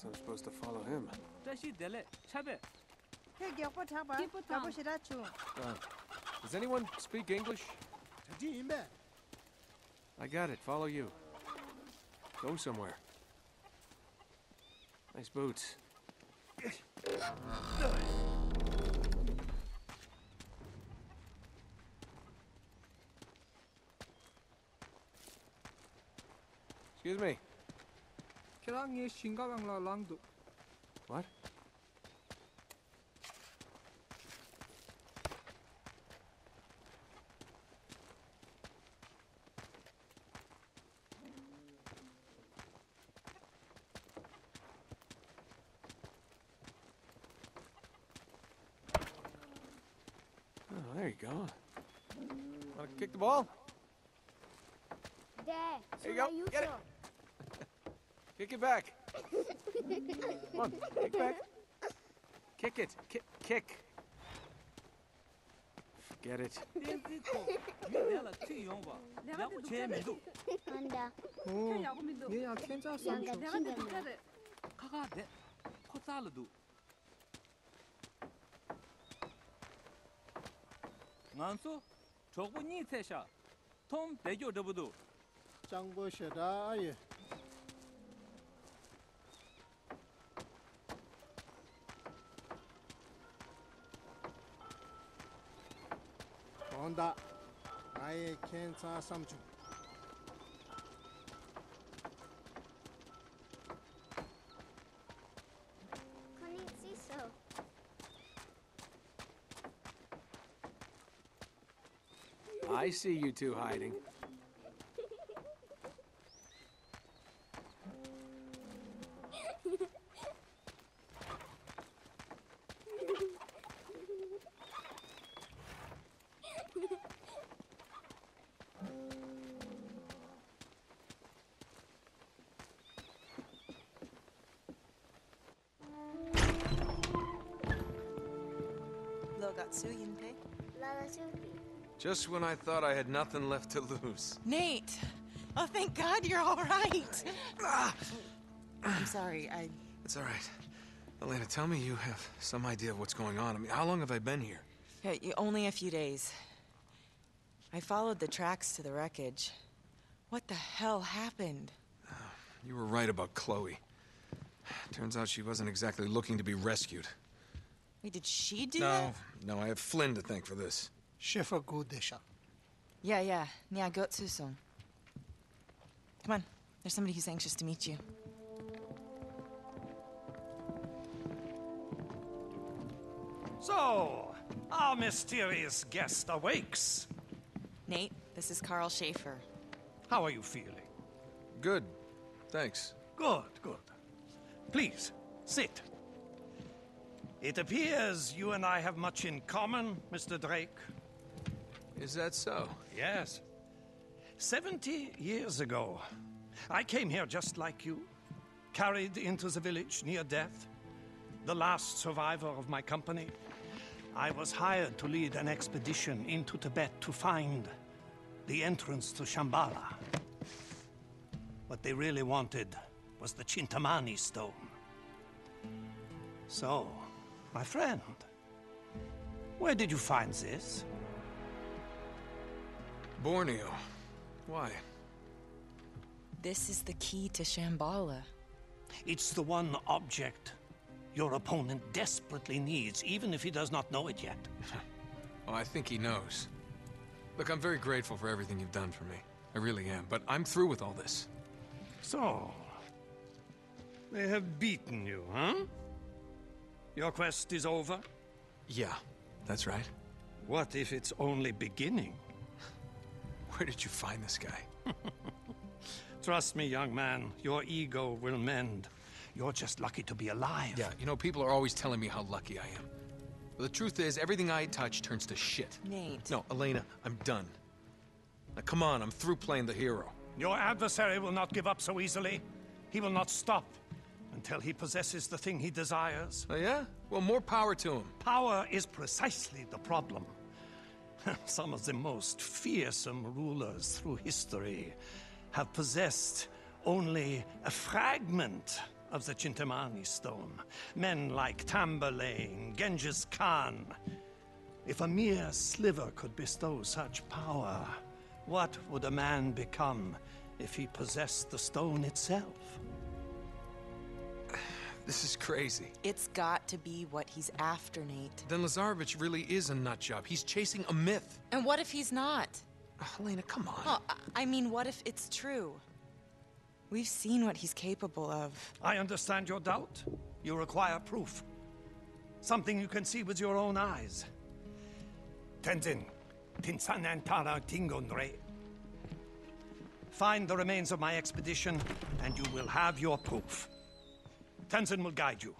guess I'm supposed to follow him. Uh, does anyone speak English? I got it. Follow you. Go somewhere. Nice boots. Excuse me. What? Oh, there you go. Want to kick the ball? There. You go. Get it. Kick it back. Come on, kick back. Kick it. Kick. kick. Get it. 안다. 오. 얘야 괜찮았어. 내가 내가 가가 돼. 코살도. 난소 저거 니 세샤. 톰 대교 저부도. 장보셔다 아예. 온다. 나의 켄사 삼촌. 커닝시소. I see you two hiding. Just when I thought I had nothing left to lose. Nate! Oh, thank God you're all right. Ah! I'm sorry. I It's all right. Elena, tell me you have some idea of what's going on. I mean, how long have I been here? yeah, y- only a few days. I followed the tracks to the wreckage. What the hell happened? Ah, you were right about Chloe. Turns out she wasn't exactly looking to be rescued. Wait, did she do no, that? No, I have Flynn to thank for this. Schiffer Gudesha. Yeah, yeah. Nia I got to some. Come on. There's somebody who's anxious to meet you. So, our mysterious guest awakes. Nate, this is Carl Schaefer. How are you feeling? Good. Thanks. Good, good. Please, sit. It appears you and I have much in common, Mr. Drake. Is that so? Yes. Seventy years ago, I came here just like you, carried into the village near death, the last survivor of my company. I was hired to lead an expedition into Tibet to find the entrance to Shambhala. What they really wanted was the Chintamani stone. So, my friend, where did you find this? Borneo. Why? This is the key to Shambhala. It's the one object your opponent desperately needs, even if he does not know it yet. Oh, I think he knows. Look, I'm very grateful for everything you've done for me. I really am, but I'm through with all this. So, they have beaten you, huh? Your quest is over? Yeah, that's right. What if it's only beginning? Where did you find this guy? Trust me, young man, your ego will mend. You're just lucky to be alive. Yeah, you know, people are always telling me how lucky I am. But the truth is, everything I touch turns to shit. Nate. No, Elena, I'm done. Now, come on, I'm through playing the hero. Your adversary will not give up so easily. He will not stop until he possesses the thing he desires. Oh, yeah? Well, more power to him. Power is precisely the problem. Some of the most fearsome rulers through history have possessed only a fragment of the Chintamani stone. Men like Tamburlaine, Genghis Khan. If a mere sliver could bestow such power, what would a man become if he possessed the stone itself? This is crazy. It's got to be what he's after, Nate. Then Lazarevich really is a nut job. He's chasing a myth. And what if he's not? Uh, Helena, come on. Well, I- I mean, what if it's true? We've seen what he's capable of. I understand your doubt. You require proof. Something you can see with your own eyes. Tenzin, Tinsanantara Tingonre. Find the remains of my expedition, and you will have your proof. Tenzin will guide you.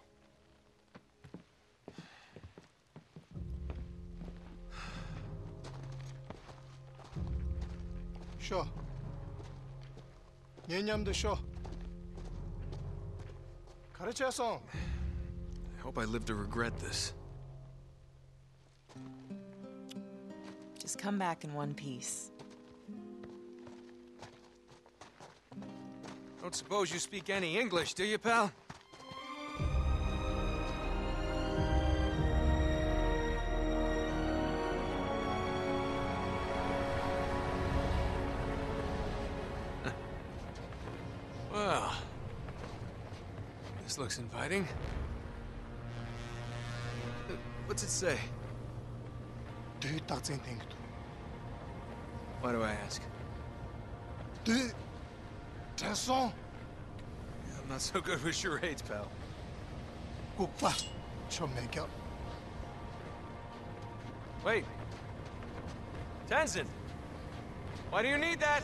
Sure. Nyenyamda sure. Karachason. I hope I live to regret this. Just come back in one piece. Don't suppose you speak any English, do you, pal? Well, this looks inviting. What's it say? Du that's anything. Why do I ask? Du Tesson? I'm not so good with charades, pal. Goodbye. Your makeup. Wait. Tenzin! Why do you need that?